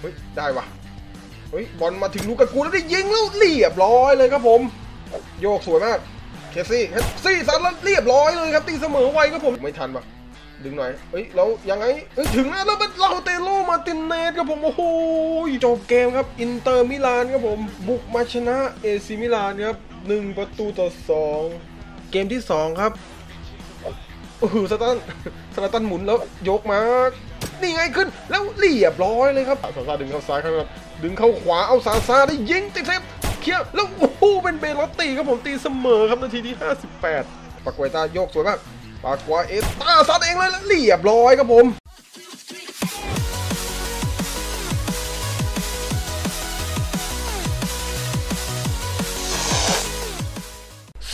เฮ้ย ได้วะเฮ้ย บอลมาถึงลูกกากูแล้วได้ยิงแล้วเรียบร้อยเลยครับผม โยกสวยมาก เคซี่เคซี่ซัดแล้วเรียบร้อยเลยครับ ตีเสมอไวครับผม ไม่ทันปะดึงหน่อย เฮ้ย แล้วยังไงเฮ้ยถึงแล้วแล้วเป็นเราเตโลมาตินเนสครับผม โอ้โห จบเกมครับ อินเตอร์มิลานครับผม บุกมาชนะเอซิมิลานครับหนึ่งประตูต่อสองเกมที่สองครับ โอ้โหสตันสตันหมุนแล้วยกมา นี่ไงขึ้นแล้วเรียบร้อยเลยครับซาซาดึงเข้าซ้ายครับดึงเข้าขวาเอาซาซาได้ยิงติด save clear แล้วโอ้โหเป็นเบลอตตีครับผมตีเสมอครับนาทีที่ 58ปาเกต้าโยกสวยมากปากวาเอตตาซัดเองเลยแล้วเรียบร้อยครับผม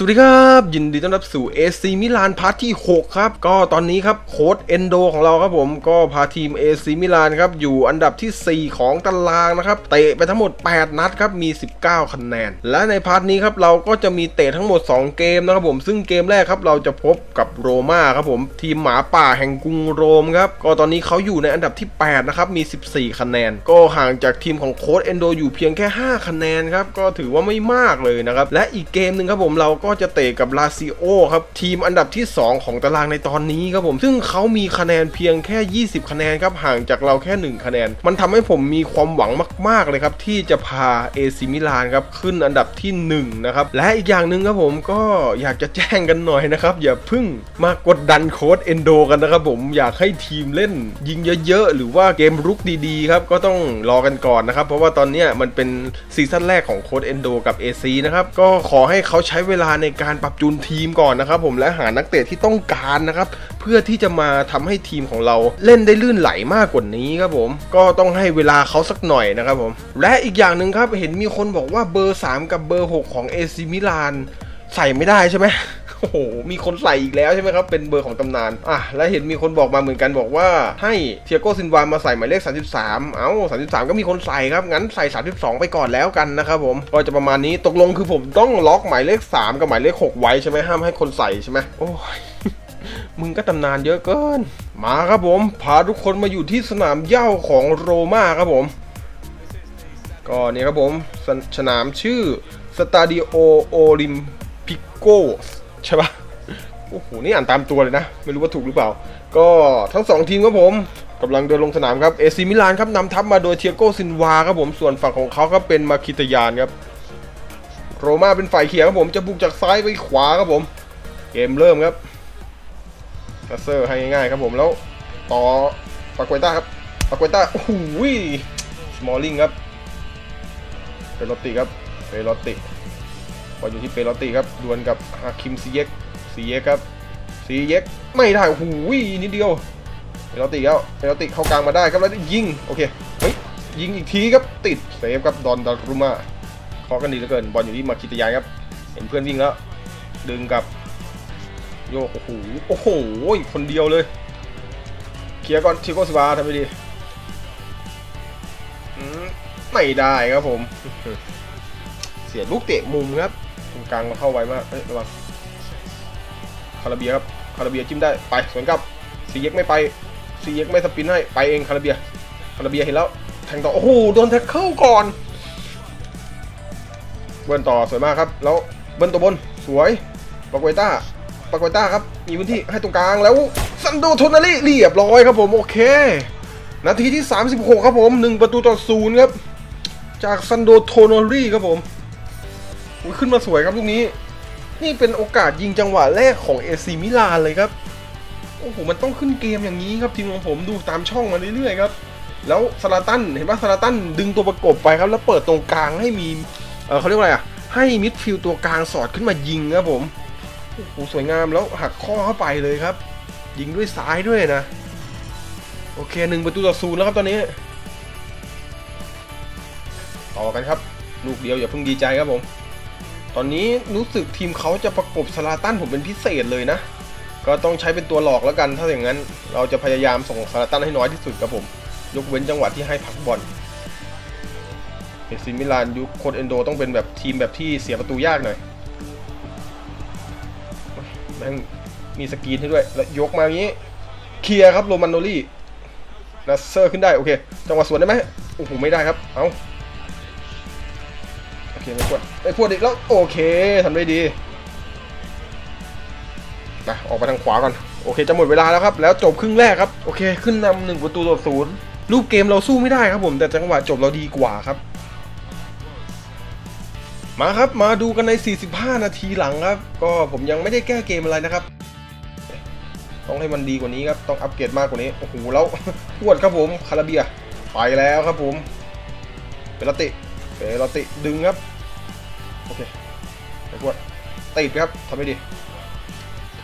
วัสดีครับ ยินดีต้อนรับสู่ AC มิลาน part ที่ 6 ครับ ก็ตอนนี้ครับโค้ชเอนโดของเราครับผมก็พาทีม AC มิลานครับ อยู่อันดับที่ 4 ของตารางนะครับ เตะไปทั้งหมด 8 นัดครับ มี 19 คะแนน และใน part นี้ครับ เราก็จะมีเตะทั้งหมด 2 เกมนะครับผมซึ่งเกมแรกครับ เราจะพบกับโรม่าครับผม ทีมหมาป่าแห่งกรุงโรมครับก็ตอนนี้เขาอยู่ในอันดับที่ 8 นะครับมี 14 คะแนน ก็ห่างจากทีมของโค้ชเอนโดอยู่เพียงแค่ 5 คะแนนครับก็ถือว่าไม่มากเลยนะครับและอีกเกมหนึ่งครับผมเราก็จะเตะกับลาซิโอครับทีมอันดับที่ 2 ของตารางในตอนนี้ครับผมซึ่งเขามีคะแนนเพียงแค่ 20 คะแนนครับห่างจากเราแค่ 1 คะแนน มันทำให้ผมมีความหวังมาก ๆ เลยครับ ที่จะพาเอซีมิลานครับขึ้นอันดับที่ 1 นะครับ และอีกอย่างหนึ่งครับผมก็อยากจะแจ้งกันหน่อยนะครับอย่าพึ่งมากดดันโค้ชเอนโดกันนะครับผมอยากให้ทีมเล่นยิงเยอะๆ หรือว่าเกมรุกดีๆครับก็ต้องรอกันก่อนนะครับเพราะว่าตอนนี้มันเป็น season แรกของโค้ชเอนโดกับ AC นะครับก็ขอให้เขาใช้เวลาในการปรับจูนทีมก่อนนะครับผมและหานักเตะที่ต้องการนะครับเพื่อที่จะมาทำให้ทีมของเราเล่นได้ลื่นไหลมากกว่านี้ครับผมก็ต้องให้เวลาเขาสักหน่อยนะครับผมและอีกอย่างหนึ่งครับเห็นมีคนบอกว่าเบอร์ 3 กับเบอร์ 6 ของเอซีมิลานใส่ไม่ได้ใช่ไหม โอ้โห มีคนใส่อีกแล้วใช่ไหมครับ เป็นเบอร์ของตำนาน อะ และเห็นมีคนบอกมาเหมือนกันบอกว่า ให้เทียโกซิลวามาใส่หมายเลข 33 เอ้า 33 ก็มีคนใส่ครับ งั้นใส่ 32 ไปก่อนแล้วกันนะครับผม ก็จะประมาณนี้ ตกลงคือผมต้องล็อกหมายเลข 3 กับหมายเลข 6 ไว้ใช่ไหมห้ามให้คนใส่ใช่ไหมโอ้ยมึงก็ตำนานเยอะเกิน มาครับผม พาทุกคนมาอยู่ที่สนามเหย้าของโรม่าครับผม ก็เนี่ยครับผมสสนามชื่อสตาดิโอโอลิมปิโก ใช่ปะโอ้โห นี่อ่านตามตัวเลยนะ ไม่รู้ว่าถูกหรือเปล่า ก็ทั้งสองทีมครับผมกำลังเดินลงสนามครับเอซีมิลานครับนำทัพมาโดยเทียโกซิลวาครับผมส่วนฝั่งของเขาก็เป็นมคิตาร์ยานครับ โรม่าเป็นฝ่ายเขี่ยครับผมจะบุกจากซ้ายไปขวาครับผม เกมเริ่มครับกัสเซอร์ให้ง่ายๆครับผมแล้วต่อปาเกต้าครับปาเกต้าโอ้โหสมอลลิงครับเปโรติครับเปโรติ บอลอยู่ที่เปโรติครับดวลกับฮาคิมซีเยกซีเยกครับซีเยกไม่ได้โอ้โหนิดเดียวเปโรติแล้วเปโรติเข้ากลางมาได้ครับแล้วยิงโอเคเฮ้ยยิงอีกทีครับติดเซฟครับดอนดารุมาเคาะกันดีเหลือเกินบอลอยู่ที่มาคิตยายครับเห็นเพื่อนวิ่งแล้วดึงกับโยกโอ้โหโอ้โหคนเดียวเลยเคลียร์ก่อนชิโกสวาทำไม่ดีไม่ได้ครับผม เสียลูกเตะมุมครับ กลางมาเข้าไวมากเฮ้ยระวังคาราเบียครับคาราเบียจิ้มได้ไปสวนกลับซีเย็กไม่ไปซีเย็กไม่ sprint ให้ไปเองคาราเบียคาราเบียเห็นแล้วแทงต่อโอ้โหโดนแท็กเข้าก่อนเบิ้ลต่อสวยมากครับ แล้วเบิ้ลตัวบนสวยปากเวต้าปากเวต้าครับมีพื้นที่ให้ตรงกลางแล้วซันโดโทนารีเรียบร้อยครับผมโอเค นาทีที่ 36 ครับผม 1 ประตูต่อศูนย์ครับ จากซันโดโทโนรีครับผม ขึ้นมาสวยครับลูกนี้ นี่เป็นโอกาสยิงจังหวะแรกของเอซีมิลานเลยครับ โอ้โห มันต้องขึ้นเกมอย่างนี้ครับทีมของผมดูตามช่องมาเรื่อยๆครับ แล้วสลาตันเห็นป่ะสลาตันดึงตัวประกบไปครับ แล้วเปิดตรงกลางให้มี เออเขาเรียกว่าอะไรอะ ให้มิดฟิลด์ตัวกลางสอดขึ้นมายิงครับผม โอ้โห สวยงามแล้วหักข้อเข้าไปเลยครับ ยิงด้วยซ้ายด้วยนะ โอเคหนึ่งประตูต่อศูนย์แล้วครับตอนนี้ ต่อกันครับ ลูกเดียวอย่าเพิ่งดีใจครับผม ตอนนี้รู้สึกทีมเขาจะประกบสลาตันผมเป็นพิเศษเลยนะ ก็ต้องใช้เป็นตัวหลอกแล้วกัน ถ้าอย่างนั้นเราจะพยายามส่งสลาตันให้น้อยที่สุดครับผม ยกเว้นจังหวะที่ให้พักบอลเอซิมิลานยุคโค้ชเอนโดต้องเป็นแบบทีมแบบที่เสียประตูยากหน่อยแม่งมีสกรีนให้ด้วย แล้วยกมาอย่างนี้ เคลียร์ครับโรมันโนลี่นัสเซอร์ขึ้นได้ โอเค จังหวะสวนได้ไหมโอ้โหไม่ได้ครับ เอาโอ เคไม่ควรไม่ควรอีกแล้วโอเคทำได้ดีไปออกไปทางขวาก่อนโอเคจะหมดเวลาแล้วครับ แล้วจบครึ่งแรกครับโอเค ขึ้นนำหนึ่งประตูต่อศูนย์รูปเกมเราสู้ไม่ได้ครับผม แต่จังหวะจบเราดีกว่าครับ มาครับมาดูกันใน 45 นาทีหลังครับ ก็ผมยังไม่ได้แก้เกมอะไรนะครับต้องให้มันดีกว่านี้ครับ ต้องอัปเกรดมากกว่านี้ โอ้โห แล้วพรวดครับผม คาราเบีย ไปแล้วครับผม เปรติ เปรติ ดึงครับ โอเคไปพรวดติดครับทำไม่ดี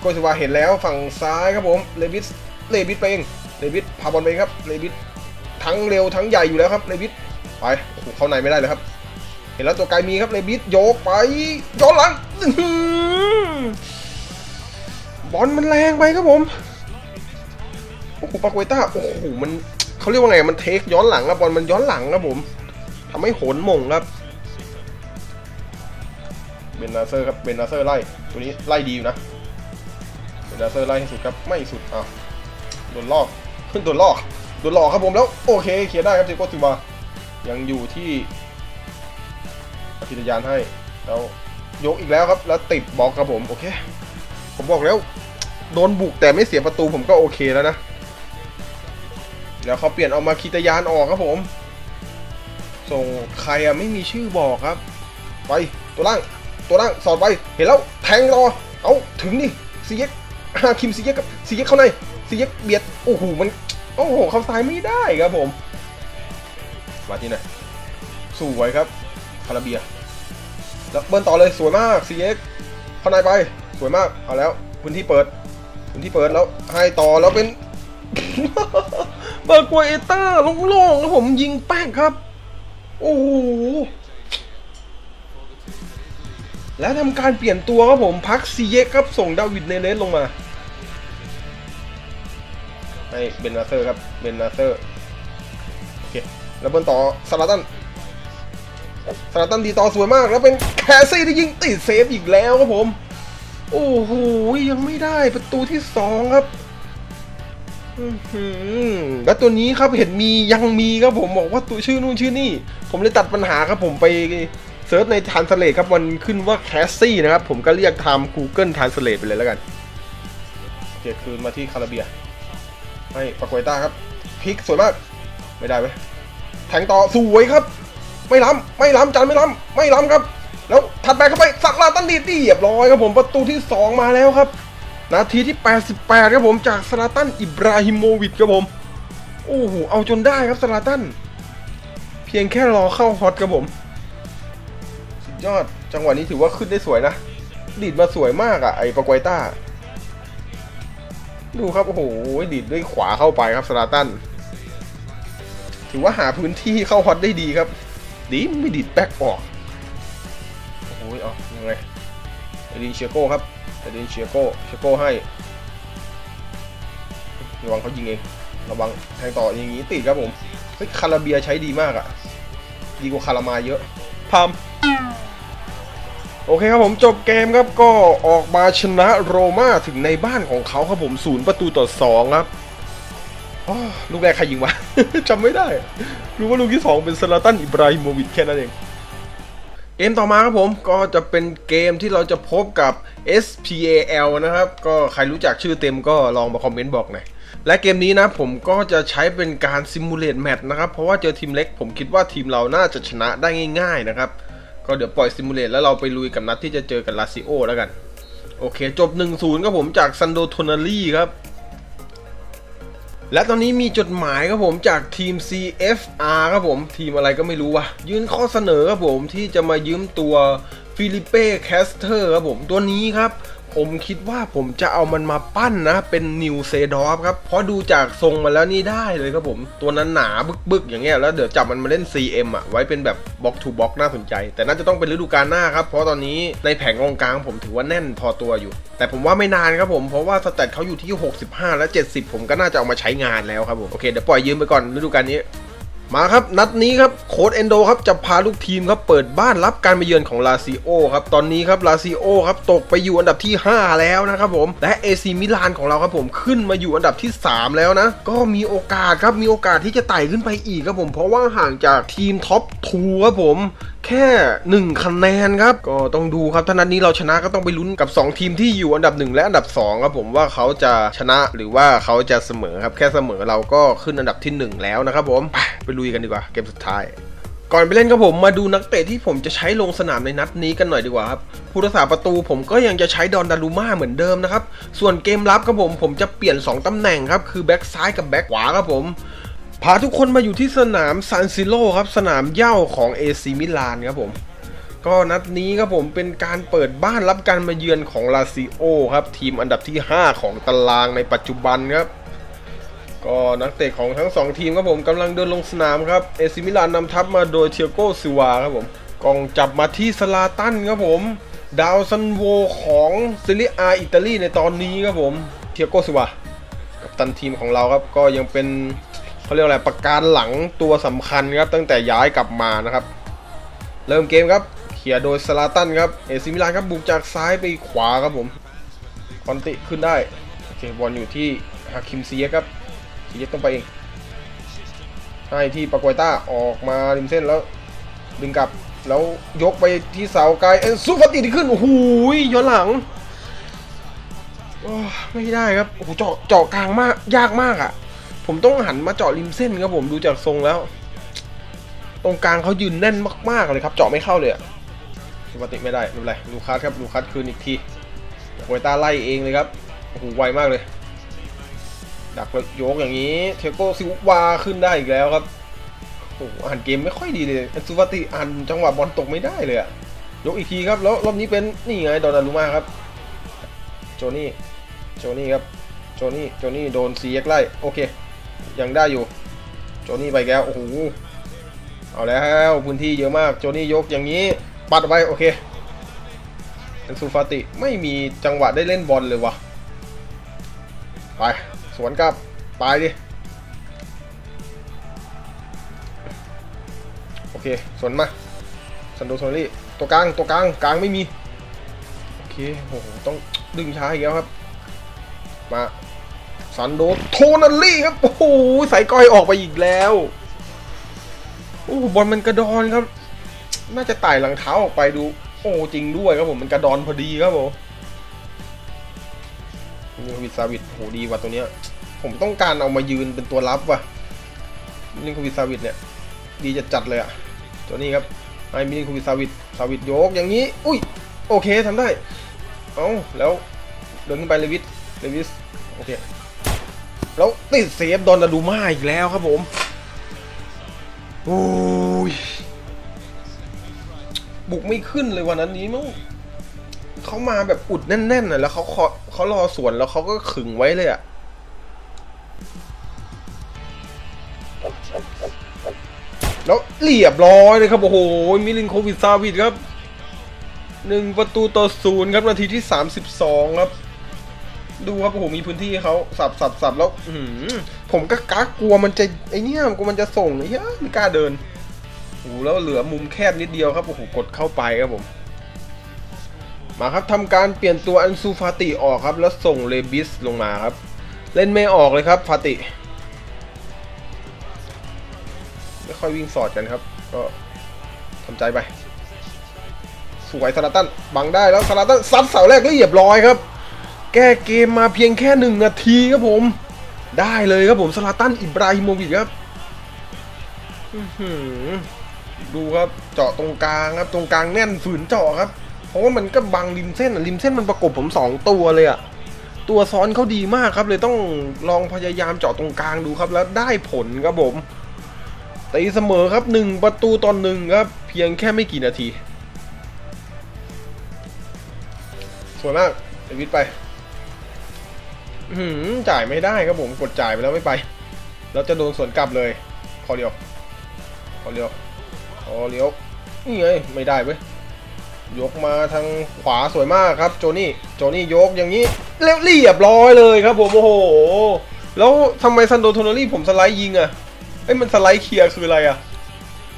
โกซิวาเห็นแล้วฝั่งซ้ายครับผมเลวิสเลวิสไปเองเลวิสพาบอลไปครับเลวิสทั้งเร็วทั้งใหญ่อยู่แล้วครับเลวิสไปโอ้โหเข้าในไม่ได้เลยครับ เห็นแล้วตัวไกลมีครับเลวิสโยกไปย้อนหลังบอลมันแรงไปครับผมโอ้โหปากวต้าโอ้โหมันเขาเรียกว่าไงมัน take ย้อนหลังครับบอลมันย้อนหลังครับผมทำให้โหนมงครับ เบนนาเซอร์ครับเบนนาเซอร์ไล่ตัวนี้ไล่ดีอยู่นะเบนนาเซอร์ไล่ให้สุดครับไม่สุดอ้าวโดนหลอกขึ้นโดนหลอกโดนหลอกครับผมแล้วโอเคเคลียร์ได้ครับเจโกซิวายังอยู่ที่ปฏิญาณให้แล้วยกอีกแล้วครับ แล้วติดบล็อกครับผมโอเค ผมบอกแล้ว โดนบุกแต่ไม่เสียประตูผมก็โอเคแล้วนะ แล้วเขาเปลี่ยนเอามาคีตยานออกครับผม ส่งใครอะไม่มีชื่อบอกครับ ไปตัวล่าง ตัวล่างสอดไปเห็นแล้วแทงรอ เอาถึงนี่ซีเย็กฮาคิมซีเย็กกับซีเย็กเข้าในซีเย็กเบียด โอ้โห มัน โอ้โห เขาซ้ายไม่ได้ครับผม มาที่ไหนสวยครับคาราเบีย แล้วเบิร์นต่อเลยสวยมากซีเอ็กเข้าในไป สวยมาก เอาแล้วพื้นที่เปิดพื้นที่เปิดแล้วให้ต่อแล้วเป็นเบอร์กัวเอต้าโล่งๆแล้วผมยิงแป้งครับ โอ้โห แล้วทำการเปลี่ยนตัวครับผมพักซีเอ็กครับส่งดาวิดเนเลสลงมาให้เบนนาเซอร์ครับเบนนาเซอร์โอเคแล้วเบนต่อสลาตันสลาตันดีต่อสวยมาก แล้วเป็นแคสซี่ที่ยิงติด save อีกแล้วครับผม โอ้โหยังไม่ได้ประตูที่สองครับแล้วตัวนี้ครับเห็นมียังมีครับผมบอกว่าตัวชื่อนู่นชื่อนี่ ผมเลยตัดปัญหาครับผมไป search ใน Translate ครับมันขึ้นว่าแคสซี่นะครับ ผมก็เรียกทำ Google Translate ไปเลยแล้วกันโอเคคืนมาที่คาราเบีย ให้ปากวยต้าครับพลิกสวยมาก ไม่ได้ไหมแทงต่อสวยครับ ไม่ล้ำไม่ล้ำจานไม่ล้ำไม่ล้ำครับ แล้วถัดไปเข้าไปสักลาตันดีเรียบร้อยครับผมประตูที่ 2 มาแล้วครับนาทีที่ 88 ครับผมจากสลาตันอิบราฮิโมวิชครับผม โอ้โห เอาจนได้ครับสลาตัน เพียงแค่รอเข้าฮอตครับผม ยอดจังหวะนี้ถือว่าขึ้นได้สวยนะ ดีดมาสวยมากอะไอ้ปากวยต้า ดูครับ โอ้โห ดีดด้วยขวาเข้าไปครับสลาตัน ถือว่าหาพื้นที่เข้าฮอร์สได้ดีครับ ดีไม่ดีดแบ็กออกโอ้ยเอายังไงเอดินเชียโก้ครับเอดินเชียโก้เชียโก้ให้ ระวังเขายิงเอง ระวังแทงต่ออย่างนี้ติดครับผมเฮ้ยคาราเบียใช้ดีมากอะดีกว่าคารามาเยอะพาม โอเคครับผมจบเกมครับก็ออกมาชนะโรม่าถึงในบ้านของเขาครับผมศูนย์ประตูต่อสองครับลูกแรกใครยิงวะจำไม่ได้ รู้ว่าลูกที่ 2 เป็นซาลาตันอิบราฮิโมวิชแค่นั้นเอง เกมต่อมาครับผมก็จะเป็นเกมที่เราจะพบกับ SPAL นะครับ ก็ใครรู้จักชื่อเต็มก็ลองมาคอมเมนต์บอกหน่อยและเกมนี้นะผมก็จะใช้เป็นการซิมูเลตแมตช์นะครับ เพราะว่าเจอทีมเล็กผมคิดว่าทีมเราน่าจะชนะได้ง่าย ๆ นะครับ ก็เดี๋ยวปล่อย simulate แล้วเราไปลุยกับนัดที่จะเจอกับลาซิโอแล้วกัน โอเค จบ 1-0ครับผมจากซันโดโทนารีครับและตอนนี้มีจดหมายครับผมจากทีม CFR ครับผม ทีมอะไรก็ไม่รู้วะยื่นข้อเสนอครับผมที่จะมายืมตัวฟิลิเป้แคสเตอร์ครับผมตัวนี้ครับ ผมคิดว่าผมจะเอามันมาปั้นนะ เป็น new เซดอร์ฟครับ เพราะดูจากทรงมาแล้วนี่ได้เลยครับผม ตัวนั้นหนาบึกๆ อย่างเงี้ยแล้วเดี๋ยวจับมันมาเล่น CM อะ ไว้เป็นแบบ box to box น่าสนใจ แต่น่าจะต้องเป็นฤดูกาลหน้าครับ เพราะตอนนี้ในแผงกองกลางผมถือว่าแน่นพอตัวอยู่ แต่ผมว่าไม่นานครับผม เพราะว่า stat เขาอยู่ที่ 65 และ 70 ผมก็น่าจะเอามาใช้งานแล้วครับผม โอเคเดี๋ยวปล่อยยืมไปก่อนฤดูกาลนี้ มาครับนัดนี้ครับโค้ชเอนโดครับจะพาลูกทีมครับเปิดบ้านรับการมาเยือนของลาซิโอครับตอนนี้ครับลาซิโอครับตกไปอยู่อันดับที่ 5 แล้วนะครับผมและเอซีมิลานของเราครับผมขึ้นมาอยู่อันดับที่ 3 แล้วนะ ก็มีโอกาสครับมีโอกาสที่จะไต่ขึ้นไปอีกครับผมเพราะว่าห่างจากทีม top two ครับผม แค่ 1 คะแนนครับ ก็ต้องดูครับถ้านัดนี้เราชนะก็ต้องไปลุ้นกับ 2 ทีมที่อยู่อันดับ 1 และอันดับ2ครับผมว่าเขาจะชนะหรือว่าเขาจะเสมอครับแค่เสมอเราก็ขึ้นอันดับที่ 1 แล้วนะครับผมไปไปลุยกันดีกว่าเกมสุดท้ายก่อนไปเล่นครับผมมาดูนักเตะที่ผมจะใช้ลงสนามในนัดนี้กันหน่อยดีกว่าครับผู้รักษาประตูผมก็ยังจะใช้ดอนดารูมาเหมือนเดิมนะครับ ส่วนเกมรับครับผมผมจะเปลี่ยน 2 ตำแหน่งครับ คือแบ็กซ้ายกับแบ็กขวาครับผม พาทุกคนมาอยู่ที่สนามซานซิโร่ครับ สนามเหย้าของเอซีมิลานครับผม ก็นัดนี้ครับผมเป็นการเปิดบ้านรับการมาเยือนของลาซิโอครับ ทีมอันดับที่ 5 ของตารางในปัจจุบันครับ ก็นักเตะของทั้ง 2 ทีมครับผมกำลังเดินลงสนามครับเอซิมิลานนำทัพมาโดยเทียโกซิวาครับผมกองจับมาที่สลาตันครับผม ดาวซัลโวของเซเรียอาอิตาลีในตอนนี้ครับผมเทียโกซิวากัปตันทีมของเราครับก็ยังเป็น เขาเรียกอะไรปราการหลังตัวสำคัญครับตั้งแต่ย้ายกลับมานะครับ เริ่มเกมครับเขี่ยโดยสลาตันครับเอซิมิลานครับบุกจากซ้ายไปขวาครับผมคอนติขึ้นได้โอเคบอลอยู่ที่ฮาคิมซีเย็กครับซีเย็กต้องไปเองให้ที่ปากวยต้าออกมาริมเส้นแล้ว ดึงกลับแล้วยกไปที่เสาไกลอันซูฟาติที่ขึ้นโอ้โหย้อนหลังไม่ได้ครับโอ้โหเจาะเจาะกลางมากยากมากอะ่ะ ผมต้องหันมาเจาะริมเส้นครับผมดูจากทรงแล้ว ตรงกลางเขายืนแน่นมากๆเลยครับ เจาะไม่เข้าเลยอะซูฟาติไม่ได้ไม่เป็นไรลูคัสครับลูคัสคืนอีกทีปากวยต้าไล่เองเลยครับโอ้โหไวมากเลย ดักแล้วโยกอย่างนี้ เทโกซิวาขึ้นได้อีกแล้วครับโอ้โหอ่านเกมไม่ค่อยดีเลยอันซูวาติอ่านจังหวะบอลตกไม่ได้เลยอะยกอีกทีครับแล้วรอบนี้เป็นนี่ไงดอนนารุมาครับ โจนี่โจนี่ครับ โจนี่โจนี่โดนซีเอ็กไล่โอเค ยังได้อยู่ โจนี่ไปแล้วโอ้โหเอาแล้วพื้นที่เยอะมากโจนี่ยกอย่างนี้ ปัดไปโอเคอันซูฟาติไม่มีจังหวะได้เล่นบอลเลยวะไปสวนกลับไปดิโอเคสวนมาซานโดร โทนาลี่ตัวกลางตัวกลางกลางไม่มีโอเคโอ้โหต้องดึงช้าอีกแล้วครับ มา ซานโดร โทนาลี่ครับ โอ้โหใส่ก้อยออกไปอีกแล้ว โอ้บอลมันกระดอนครับ น่าจะไต่หลังเท้าออกไปดู โอ้จริงด้วยครับผมมันกระดอนพอดีครับผมมิลินโควิช ซาวิชโหดีว่ะตัวเนี้ย ผมต้องการเอามายืนเป็นตัวรับว่ะมิลินโควิช ซาวิชเนี่ย ดีจัดจัดเลยอะตัวนี้ครับไอ้มิลินโควิช ซาวิช ซาวิชโยกอย่างนี้ อุ้ยโอเคทำได้ เอาแล้วเดินขึ้นไปเลวิสเลวิสโอเค แล้วติดเซฟดอนนารุมม่าอีกแล้วครับผมโอ้ยบุกไม่ขึ้นเลยวันนั้นนี้มั้งเขามาแบบอุดแน่นๆน่ะแล้วเขาเขาเขารอสวนแล้วเขาก็ขึงไว้เลยอะแล้วเรียบร้อยเลยครับ โอ้โห มิลินโควิช ซาวิชครับหนึ่งประตูต่อศูนย์ครับ นาทีที่32ครับ ดูครับโอ้โหมีพื้นที่เขาสับสับสับแล้วผมก็กักกลัวมันจะไอเนี้ยกลัวมันจะส่งเหี้ยไม่กล้าเดินโอ้โหแล้วเหลือมุมแคบนิดเดียวครับโอ้โหกดเข้าไปครับผมมาครับทำการเปลี่ยนตัวอันซูฟาติออกครับ แล้วส่งเลบิสลงมาครับ เล่นไม่ออกเลยครับฟาติไม่ค่อยวิ่งสอดกันครับ ก็ทำใจไปสวยสลาตันบังได้แล้วสลาตันซัดเสาแรกเรียบร้อยครับ แก้เกมมาเพียงแค่หนึ่งนาทีครับผม ได้เลยครับผมสลาตันอิบราฮิโมวิชครับดูครับเจาะตรงกลางครับตรงกลางแน่นฝืนเจาะครับ เพราะว่ามันก็บังริมเส้นอะริมเส้นมันประกบผมสองตัวเลยอะตัวซ้อนเขาดีมากครับ เลยต้องลองพยายามเจาะตรงกลางดูครับ แล้วได้ผลครับผมตีเสมอครับหนึ่งประตูตอนหนึ่งครับ เพียงแค่ไม่กี่นาทีสวยมากเดวิดไป จ่ายไม่ได้ครับผมกดจ่ายไปแล้วไม่ไปแล้วจะโดนสวนกลับเลยขอเดียวขอเดียวขอเลี้ยวนี่ไงไม่ได้เว้ยยกมาทางขวาสวยมากครับ โจนี่โจนี่ยกอย่างนี้แล้วเรียบร้อยเลยครับผมโอ้โห แล้วทำไมซันโดโทนารี่ผมสไลด์ยิงอะอ้ยมันสไลด์เคลียร์คืออะไรอะ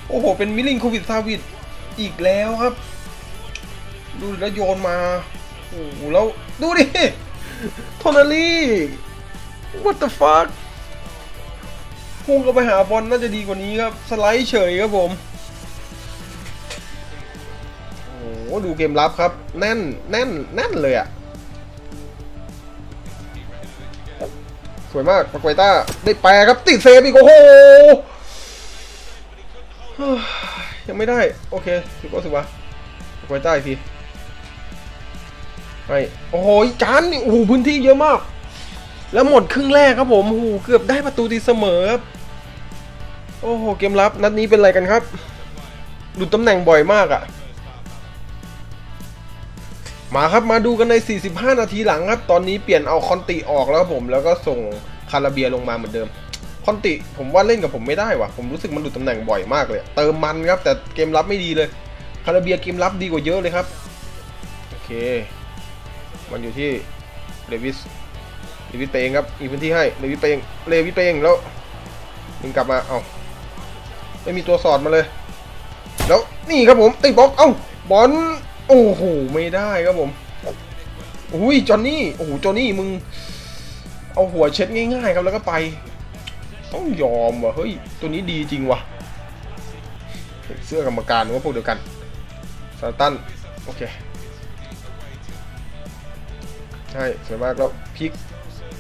โอ้โห เป็นมิลลิงโควิดซาวิดอีกแล้วครับ ดูแล้วโยนมาโอ้โหแล้วดูดิ โทนาลี่ what the fuck พุ่งเข้าไปหาบอลน่าจะดีกว่านี้ครับ สไลด์เฉยครับผมโอ้โหดูเกมรับครับ แน่นแน่นแน่นเลยอะสวยมากปากไวต้า ได้แปรครับ ติดเซฟอีก โอ้โห ยังไม่ได้ โอเคสิบก็สิบวะปากไวต้าอีกที ไปโอ้โหจานนี่โอ้โหพื้นที่เยอะมาก แล้วหมดครึ่งแรกครับผมโอ้โหเกือบได้ประตูตีเสมอครับโอ้โหเกมรับนัดนี้เป็นอะไรกันครับหลุดตำแหน่งบ่อยมากอะ่ะ มาครับมาดูกันใน 45 นาทีหลังครับ ตอนนี้เปลี่ยนเอาคอนติออกแล้วผม แล้วก็ส่งคาราเบียลงมาเหมือนเดิม คอนติผมว่าเล่นกับผมไม่ได้ว่ะ ผมรู้สึกมันหลุดตำแหน่งบ่อยมากเลย เติมมันครับ แต่เกมรับไม่ดีเลย คาราเบียเกมรับดีกว่าเยอะเลยครับ โอเค มันอยู่ที่เลวิสเลวิสไปเองครับมีพื้นที่ให้เลวิสไปเองเลวิสไปเองแล้วมึงกลับมาเอาไม่มีตัวสอดมาเลย แล้วนี่ครับผมติดบล็อกเอ้าบอลโอ้โหไม่ได้ครับผมอุ้ยจอนนี่โอ้โหจอนนี่มึง เอาหัวเช็ดง่ายๆครับแล้วก็ไป ต้องยอมว่ะเฮ้ยตัวนี้ดีจริงว่ะเสื้อกรรมการว่าพวกเดียวกันซาตันโอเค ใช่สวยมากแล้วพลิก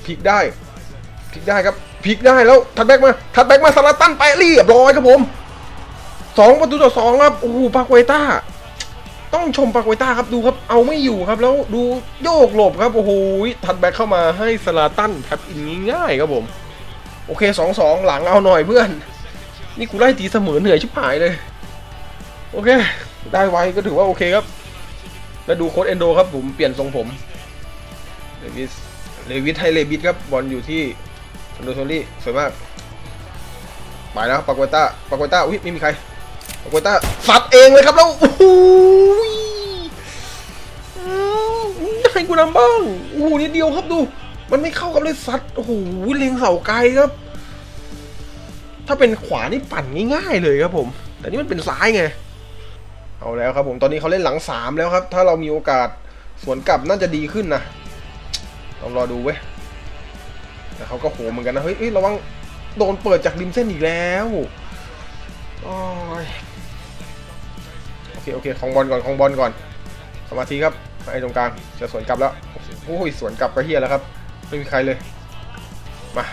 พลิกได้พลิกได้ครับพลิกได้แล้ว cut back มา cut back มาสลาตันไปเรียบร้อยครับผมสองประตูต่อสองครับโอ้โหปาเกต้า ต้องชมปาเกต้าครับดูครับเอาไม่อยู่ครับแล้วดูโยกหลบครับโอ้โห cut back เข้ามาให้สลาตัน tap in ง่ายครับผม โอเคสองสองหลังเอาหน่อยเพื่อน นี่กูไล่ตีเสมอเหนื่อยชิบหายเลย โอเค ได้ไวก็ถือว่าโอเคครับ แล้วดูโค้ดเอนโดครับผมเปลี่ยนทรงผม เลวิสเลวิสให้เลวิสครับบอลอยู่ที่ซันโดโซลี่สวยมากไปแล้วปากวต้าปากวต้าอุ้ยไม่มีใครปากวต้าสัดเองเลยครับแล้วโอ้โหให้กูนำบ้างโอ้โหนิดเดียวครับดู มันไม่เข้ากับเลยสัดโอ้โหเล็งเสาไกลครับ ถ้าเป็นขวานี่ปั่นง่ายๆเลยครับผม แต่นี่มันเป็นซ้ายไงเอาแล้วครับผมตอนนี้เขาเล่นหลังสามแล้วครับ ถ้าเรามีโอกาสสวนกลับน่าจะดีขึ้นนะ ลองรอดูเว้ยแต่เขาก็โหเหมือนกันนะ เฮ้ยเระวังโดนเปิดจากริมเส้นอีกแล้วโอ้ยโอเค โอเค ของบอลก่อน ของบอลก่อน สมาธิครับ ไอ้ตรงกลาง จะสวนกลับแล้ว โอ้ย สวนกลับก็เฮียแล้วครับ ไม่มีใครเลย มา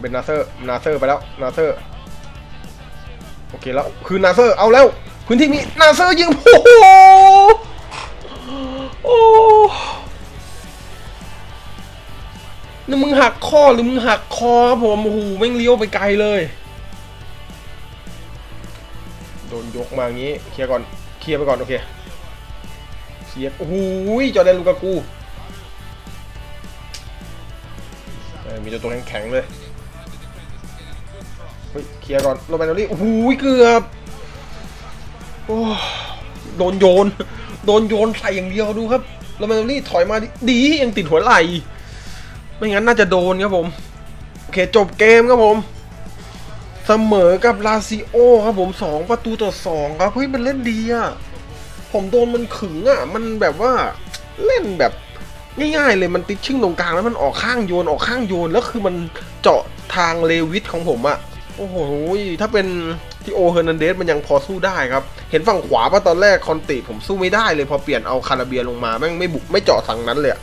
เป็นนาเซอร์ นาเซอร์ไปแล้ว นาเซอร์ โอเคแล้ว คือนาเซอร์ เอาแล้ว พื้นที่นี้ นาเซอร์ยิง โอ้โห หักข้อหรือมึงหักคอครับผมโอ้โหแม่งเลี้ยวไปไกลเลย โดนยกมาอย่างนี้ เคลียร์ก่อน เคลียร์ไปก่อน โอเคเสียบโอ้โหจอแดนลูกากูมีตัวตัวแข็งๆเลย เฮ้ย เคลียร์ก่อนโรแมนโอลี่ โอ้โหเกือบ โอ้โดนโยน โดนโยนใส่อย่างเดียวดูครับโรแมนโอลี่ถอยมาดียังติดหัวไหล่ ไม่งั้นน่าจะโดนครับผม โอเคจบเกมครับผมเสมอกับลาซิโอครับผมสองประตูต่อสองครับ เฮ้ย มันเล่นดีอะผมโดนมันขึงอะมันแบบว่าเล่นแบบง่ายๆเลยมันติดชิ่งตรงกลางแล้วมันออกข้างโยนออกข้างโยนแล้วคือมันเจาะทางเลวิทของผมอะโอ้โห ถ้าเป็นธีโอเฮอร์นันเดซมันยังพอสู้ได้ครับ เห็นฝั่งขวาป่ะตอนแรกคอนติผมสู้ไม่ได้เลยพอเปลี่ยนเอาคาลาเบรียลงมาแม่งไม่บุกไม่เจาะทางนั้นเลยอะ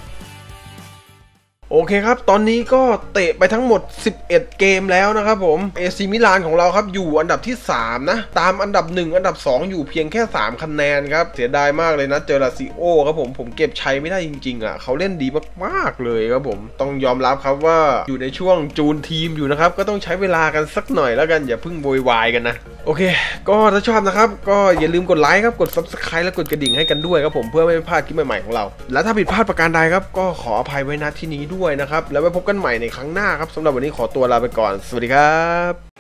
โอเคครับ ตอนนี้ก็เตะไปทั้งหมด 11 เกมแล้วนะครับผม เอซีมิลานของเราครับอยู่อันดับที่ 3 นะ ตามอันดับ 1 อันดับ 2 อยู่เพียงแค่ 3 คะแนนครับ เสียดายมากเลยนะ เจอลาซิโอครับผม ผมเก็บชัยไม่ได้จริง ๆ อะ เขาเล่นดีมากๆเลยครับผม ต้องยอมรับครับว่าอยู่ในช่วงจูนทีมอยู่นะครับ ก็ต้องใช้เวลากันสักหน่อยแล้วกัน อย่าเพิ่งโวยวายกันนะ โอเค ก็ถ้าชอบนะครับ ก็อย่าลืมกดไลค์ครับ กด subscribe และกดกระดิ่งให้กันด้วยครับผม เพื่อไม่ให้พลาดคลิปใหม่ๆของเรา และถ้าผิดพลาดประการใดครับ ก็ขออภัยไว้ณที่นี้ด้วยนะครับ แล้วไว้พบกันใหม่ในครั้งหน้าครับสำหรับวันนี้ขอตัวลาไปก่อน สวัสดีครับ